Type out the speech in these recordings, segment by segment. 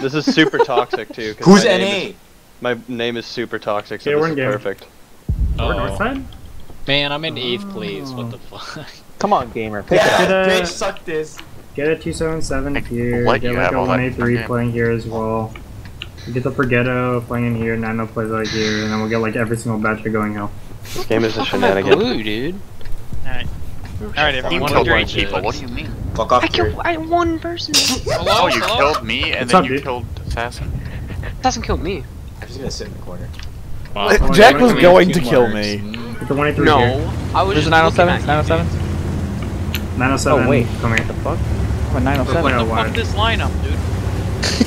This is super toxic too. 'cause Who's my NA? name is- my name is super toxic, so Okay, this we're is in game. perfect. Or Oh. north side? Man, I'm in oh. eighth place. What the fuck? Come on, gamer. Pick Yeah, Get a- bitch, suck this. Get a 277 Like, here. what? Get You like have a all that 183 fucking- playing here as well. Get the Forgetto playing in here, Nano plays like here, and then we'll get like every single batchat going hill. This game is a How come shenanigan. blue, dude? Alright. Alright, if You everyone. killed under people. What do you mean? Fuck off, I killed I one person. Hello? Oh, you Hello? killed me and What's then up, you dude? killed Assassin. Hasn't killed me. I'm just gonna sit in the corner. Wow. Oh, Jack was going to kill marks. me. Mm. Get the 183 here. No, I was There's a just 907. looking at you, 907. 907. Oh, wait. Come here. What the fuck? I'm a We're 907. What the fuck this lineup, dude?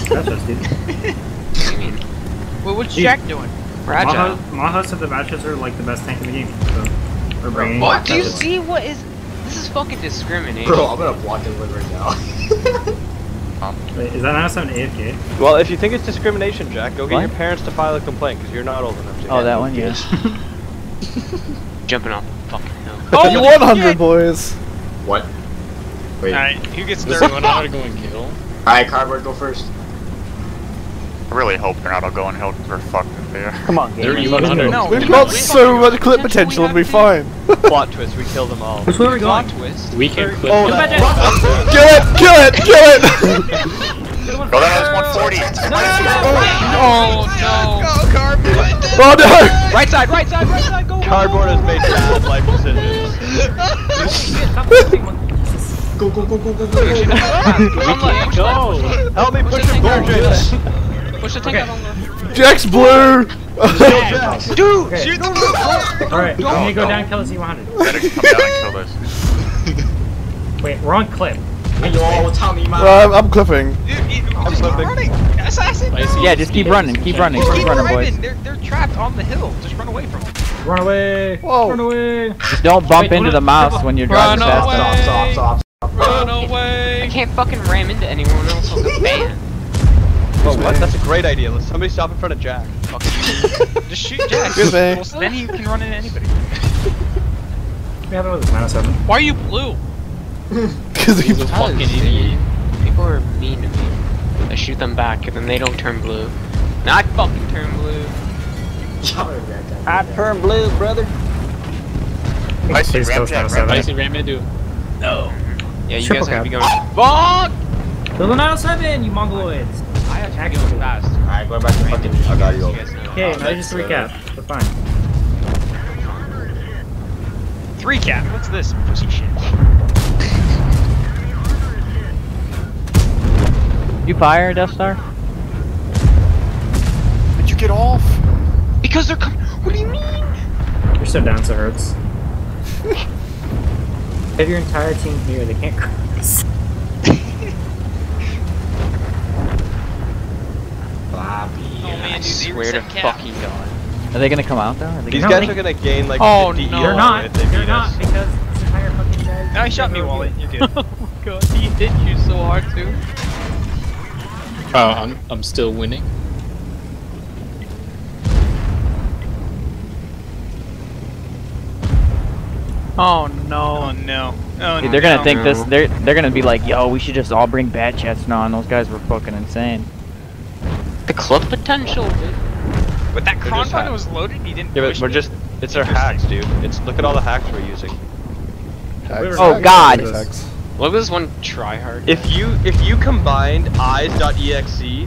That's just dude. dude. I mean, Well, what's Dude. Jack doing? we're agile. Maha, Maha said the batchats are like the best tank in the game. So we're bringing. What? Do you see what is? This is fucking discrimination. Bro, I'm gonna block his win right now. Wait, is that 907 AFK? Well, if you think it's discrimination, Jack, go get What? your parents to file a complaint because you're not old enough to. Oh, that one, yeah. Jumping off the fucking hill. Oh, you shit! 100 boys. what? Wait. Alright, who gets Does 31 someone want to go and kill? Alright, cardboard, go first. I really hope they're not all going hell because we're fucked if. Come on, gamer. 3100. No, We've got wait. so much clip potential We'll be fine. Plot twist, we kill them all. Which way are we Plot twist. We can clip. Oh, them. that- Kill it! Kill it! Kill it! Go down as 140. Oh no! oh no! Right side, right side, right side. Go. Cardboard has made bad life decisions. Go, go, go, go, go, go. We can't go. Help me push the him tank out. Push the tank out on the. Jack's blue! Dude, Okay. shoot the blue. Alright, we need to go no. down, kill the Z100. Better come down and kill this. Wait, we're on clip. Yo, Tommy, man. Well, I'm, I'm clipping. I'm flipping. Running! Assassin! Yeah, just keep running. Keep running. Just Keep keep running, driving! boys. They're, they're trapped on the hill. Just run away from them. Run away! Whoa. Run away! Just don't bump Wait, into the mouse when you're driving Run fast. away. enough. Stop, stop, stop, Run I away! can't fucking ram into anyone else on the van. Oh, what? That's a great idea. Let's somebody stop in front of Jack. Fuck you. Just shoot Jack. Good man. Well, then you can run into anybody. We have it with 907. Why are you blue? Because He's a fucking idiot. People are mean to me. I shoot them back and then they don't turn blue. Now I fucking turn blue. I turn blue, brother. I see Please kill Ramjack, 907. I see Ram into. No. Yeah, you Triple guys have to be going. Fuck! Kill the 907, you mongoloids! I have going fast. Alright, going back to fucking. I got you. You. Okay, now just recap. We're fine. Three cat. What's this? Pussy shit. You fire, Death Star? Did you get off? Because they're coming. What do you mean? You're so down, so it hurts. Have your entire team here, they can't cross. Bobby. Oh man, I dude, swear to reset cap. fucking god. Are they gonna come out though? Are These guys are gonna gain like Oh, 50 no. They're not, if they they're beat not, us. because this entire fucking guy. Now he shot me, Wally. You're good. oh my god, he hit you so hard too. Oh, I'm I'm still winning. Oh no. Oh no. Oh Dude, they're gonna no. think this. They're they're gonna be like, yo, we should just all bring batchats now, and those guys were fucking insane. The club potential, dude. But that They're cron just button ha- was loaded. He didn't. Yeah, but we're me? just. It's our hacks, dude. It's look at all the hacks we're using. Oh, God. Look at this one try hard. If you if you combined eyes.exe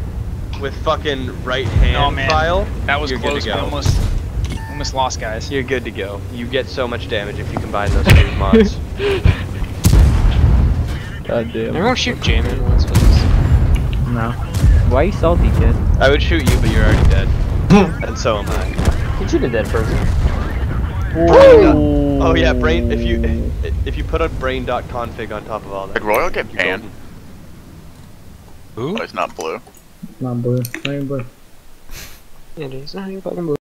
with fucking right hand Oh, man. file, that was you're good close. to go. almost, almost lost, guys. You're good to go. You get so much damage if you combine those two mods. God damn. Everyone shoot Jamin once, please. No. Why are you salty, kid? I would shoot you, but you're already dead. Hmm. and so am I. You shoot a dead person. Oh yeah, brain. If you if you put a brain.config on top of all that. Did Royal get you're banned? golden. Oh, he's not blue. Not blue. Not even blue. It is not even fucking blue.